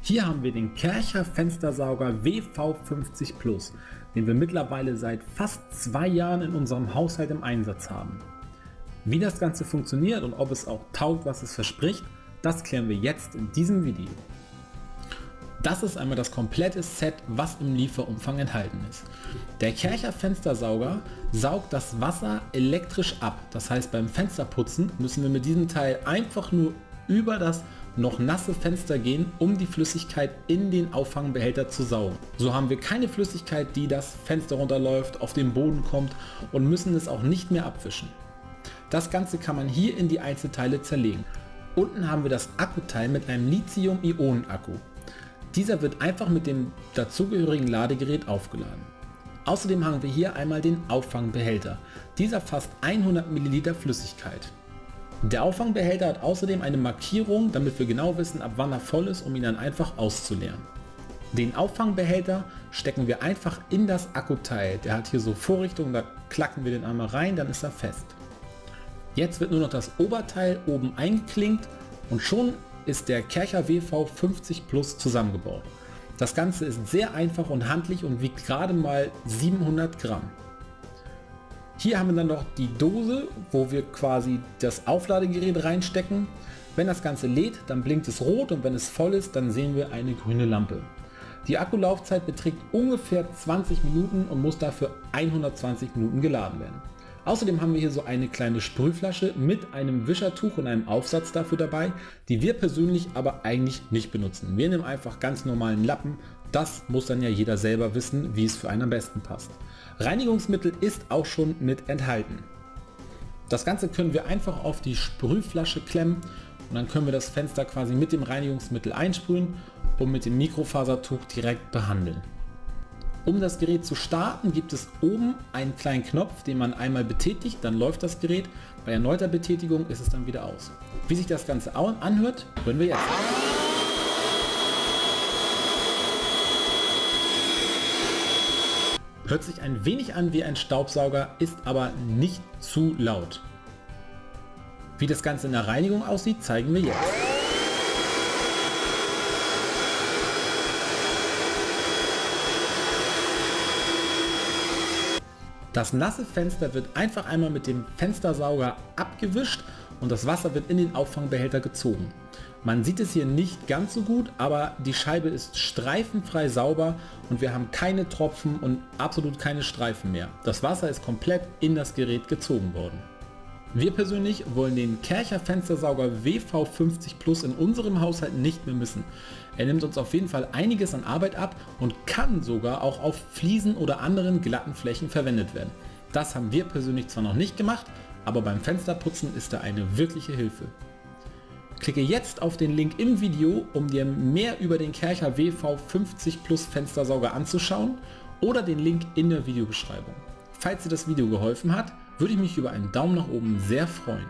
Hier haben wir den Kercher Fenstersauger WV50 Plus, den wir mittlerweile seit fast zwei Jahren in unserem Haushalt im Einsatz haben. Wie das Ganze funktioniert und ob es auch taugt, was es verspricht, das klären wir jetzt in diesem Video. Das ist einmal das komplette Set, was im Lieferumfang enthalten ist. Der Kercher Fenstersauger saugt das Wasser elektrisch ab. Das heißt beim Fensterputzen müssen wir mit diesem Teil einfach nur über das noch nasse Fenster gehen, um die Flüssigkeit in den Auffangbehälter zu saugen. So haben wir keine Flüssigkeit, die das Fenster runterläuft, auf den Boden kommt und müssen es auch nicht mehr abwischen. Das Ganze kann man hier in die Einzelteile zerlegen. Unten haben wir das Akkuteil mit einem Lithium-Ionen-Akku. Dieser wird einfach mit dem dazugehörigen Ladegerät aufgeladen. Außerdem haben wir hier einmal den Auffangbehälter. Dieser fasst 100 ml Flüssigkeit. Der Auffangbehälter hat außerdem eine Markierung, damit wir genau wissen, ab wann er voll ist, um ihn dann einfach auszuleeren. Den Auffangbehälter stecken wir einfach in das Akkuteil. Der hat hier so Vorrichtungen, da klacken wir den einmal rein, dann ist er fest. Jetzt wird nur noch das Oberteil oben eingeklinkt und schon ist der Kercher WV 50 Plus zusammengebaut. Das Ganze ist sehr einfach und handlich und wiegt gerade mal 700 Gramm. Hier haben wir dann noch die Dose, wo wir quasi das Aufladegerät reinstecken. Wenn das Ganze lädt, dann blinkt es rot und wenn es voll ist, dann sehen wir eine grüne Lampe. Die Akkulaufzeit beträgt ungefähr 20 Minuten und muss dafür 120 Minuten geladen werden. Außerdem haben wir hier so eine kleine Sprühflasche mit einem Wischertuch und einem Aufsatz dafür dabei, die wir persönlich aber eigentlich nicht benutzen. Wir nehmen einfach ganz normalen Lappen. Das muss dann ja jeder selber wissen, wie es für einen am besten passt. Reinigungsmittel ist auch schon mit enthalten. Das Ganze können wir einfach auf die Sprühflasche klemmen und dann können wir das Fenster quasi mit dem Reinigungsmittel einsprühen und mit dem Mikrofasertuch direkt behandeln. Um das Gerät zu starten, gibt es oben einen kleinen Knopf, den man einmal betätigt, dann läuft das Gerät. Bei erneuter Betätigung ist es dann wieder aus. Wie sich das Ganze anhört, hören wir jetzt. Hört sich ein wenig an wie ein Staubsauger, ist aber nicht zu laut. Wie das Ganze in der Reinigung aussieht, zeigen wir jetzt. Das nasse Fenster wird einfach einmal mit dem Fenstersauger abgewischt und das Wasser wird in den Auffangbehälter gezogen. Man sieht es hier nicht ganz so gut, aber die Scheibe ist streifenfrei sauber und wir haben keine Tropfen und absolut keine Streifen mehr. Das Wasser ist komplett in das Gerät gezogen worden. Wir persönlich wollen den Kercher Fenstersauger WV50 Plus in unserem Haushalt nicht mehr missen. Er nimmt uns auf jeden Fall einiges an Arbeit ab und kann sogar auch auf Fliesen oder anderen glatten Flächen verwendet werden. Das haben wir persönlich zwar noch nicht gemacht, aber beim Fensterputzen ist er eine wirkliche Hilfe. Klicke jetzt auf den Link im Video, um dir mehr über den Kercher WV50 Plus Fenstersauger anzuschauen oder den Link in der Videobeschreibung. Falls dir das Video geholfen hat, würde ich mich über einen Daumen nach oben sehr freuen.